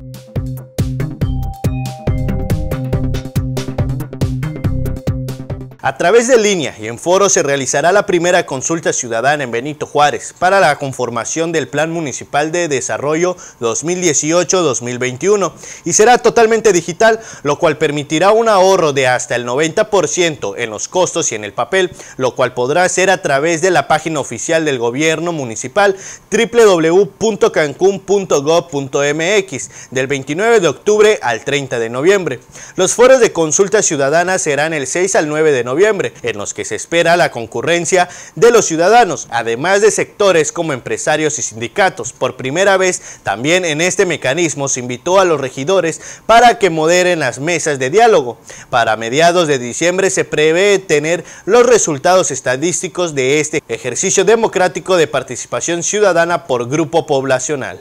Thank you A través de línea y en foro se realizará la primera consulta ciudadana en Benito Juárez para la conformación del Plan Municipal de Desarrollo 2018-2021 y será totalmente digital, lo cual permitirá un ahorro de hasta el 90% en los costos y en el papel, lo cual podrá ser a través de la página oficial del gobierno municipal www.cancun.gov.mx del 29 de octubre al 30 de noviembre. Los foros de consulta ciudadana serán el 6 al 9 de noviembre noviembre, en los que se espera la concurrencia de los ciudadanos, además de sectores como empresarios y sindicatos. Por primera vez, también en este mecanismo se invitó a los regidores para que moderen las mesas de diálogo. Para mediados de diciembre se prevé tener los resultados estadísticos de este ejercicio democrático de participación ciudadana por grupo poblacional.